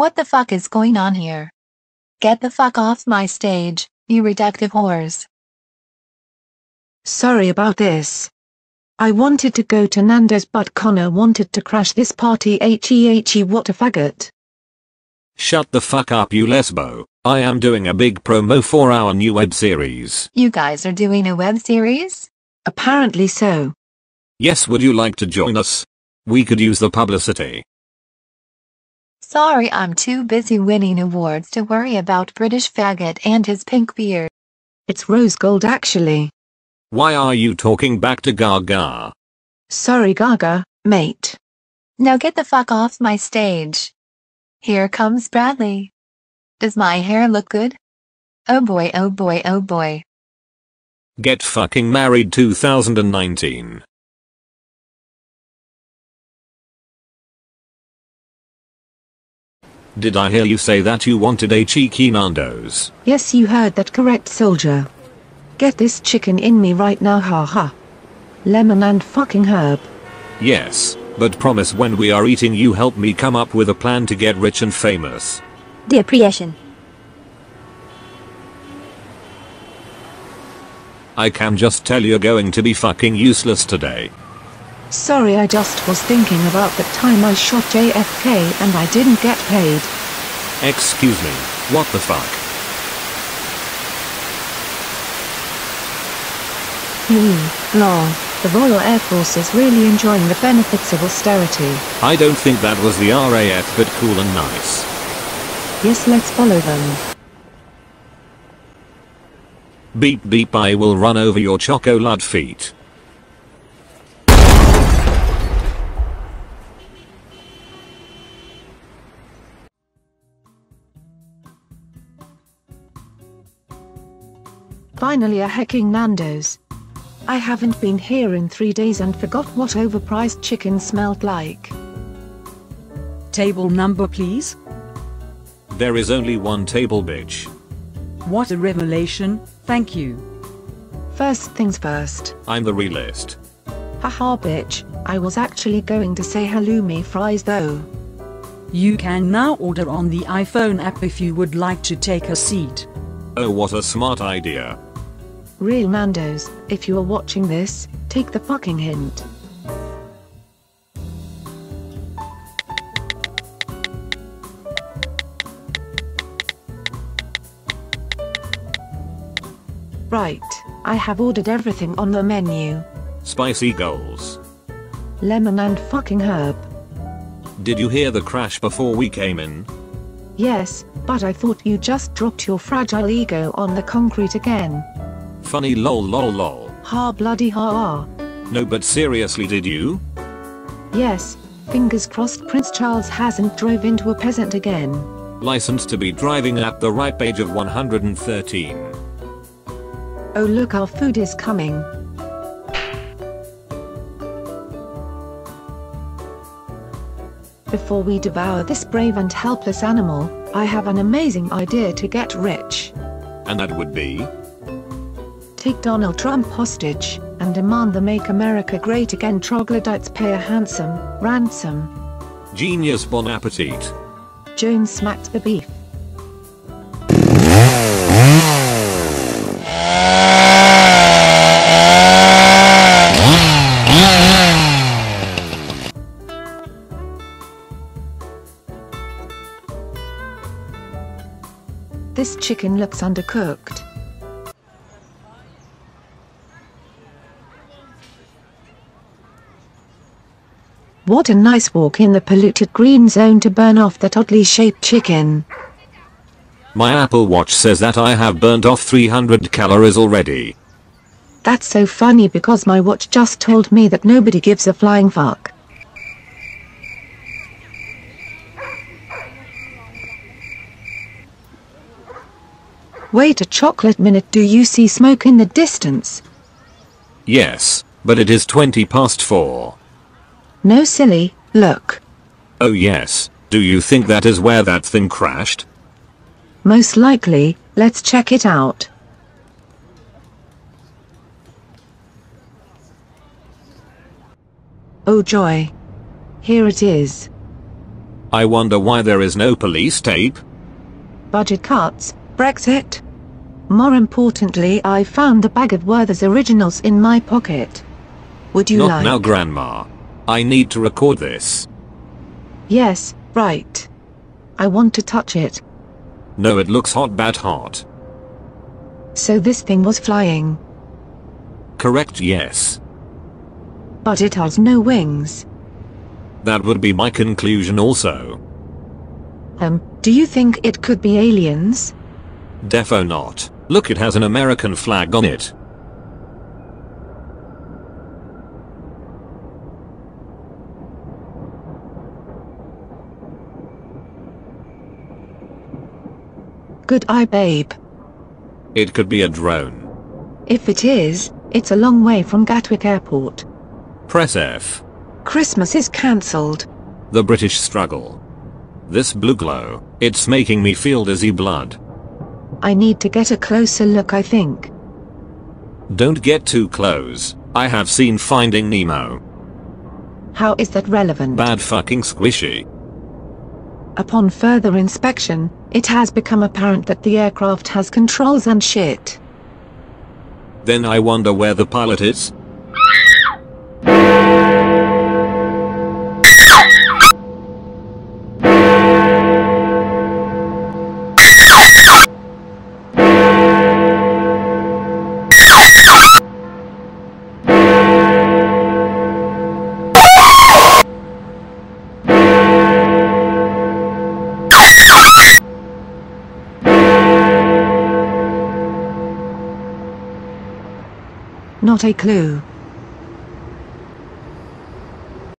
What the fuck is going on here? Get the fuck off my stage, you reductive whores. Sorry about this. I wanted to go to Nando's but Connor wanted to crash this party he he what a faggot. Shut the fuck up you lesbo. I am doing a big promo for our new web series. You guys are doing a web series? Apparently so. Yes would you like to join us? We could use the publicity. Sorry I'm too busy winning awards to worry about British faggot and his pink beard. It's rose gold actually. Why are you talking back to Gaga? Sorry Gaga, mate. Now get the fuck off my stage. Here comes Bradley. Does my hair look good? Oh boy oh boy oh boy. Get fucking married 2019. Did I hear you say that you wanted a cheeky Nando's? Yes you heard that correct soldier. Get this chicken in me right now haha. Lemon and fucking herb. Yes, but promise when we are eating you help me come up with a plan to get rich and famous. Depression. I can just tell you're going to be fucking useless today. Sorry I just was thinking about the time I shot JFK and I didn't get paid. Excuse me, what the fuck? Hmm, lol. The Royal Air Force is really enjoying the benefits of austerity. I don't think that was the RAF but cool and nice. Yes let's follow them. Beep beep I will run over your chocolate feet. Finally a hecking Nando's. I haven't been here in three days and forgot what overpriced chicken smelled like. Table number please? There is only one table bitch. What a revelation, thank you. First things first. I'm the realist. Haha bitch, I was actually going to say halloumi fries though. You can now order on the iPhone app if you would like to take a seat. Oh what a smart idea. Real Nando's, if you are watching this, take the fucking hint. Right, I have ordered everything on the menu. Spicy goals. Lemon and fucking herb. Did you hear the crash before we came in? Yes, but I thought you just dropped your fragile ego on the concrete again. Funny lol lol lol. Ha bloody ha ah. No but seriously did you? Yes, fingers crossed Prince Charles hasn't drove into a peasant again. Licensed to be driving at the ripe age of 113. Oh look our food is coming. Before we devour this brave and helpless animal, I have an amazing idea to get rich. And that would be? Take Donald Trump hostage, and demand the Make America Great Again troglodytes pay a handsome ransom. Genius bon appetit. Jones smacked the beef. This chicken looks undercooked. What a nice walk in the polluted green zone to burn off that oddly shaped chicken. My Apple Watch says that I have burnt off 300 calories already. That's so funny because my watch just told me that nobody gives a flying fuck. Wait a chocolate minute do you see smoke in the distance? Yes, but it is 20 past 4. No silly, look. Oh yes, do you think that is where that thing crashed? Most likely, let's check it out. Oh joy. Here it is. I wonder why there is no police tape. Budget cuts, Brexit. More importantly I found the bag of Werther's originals in my pocket. Would you Not like? now grandma. I need to record this. Yes, right. I want to touch it. No it looks hot bad hot. So this thing was flying, Correct yes. but it has no wings. That would be my conclusion also. Um, do you think it could be aliens? Defo not. Look it has an American flag on it. Good eye babe. It could be a drone. If it is, it's a long way from Gatwick Airport. Press F. Christmas is cancelled. The British struggle. This blue glow, it's making me feel dizzy blood. I need to get a closer look I think. Don't get too close. I have seen Finding Nemo. How is that relevant? Bad fucking squishy. Upon further inspection, it has become apparent that the aircraft has controls and shit. Then I wonder where the pilot is? Not a clue.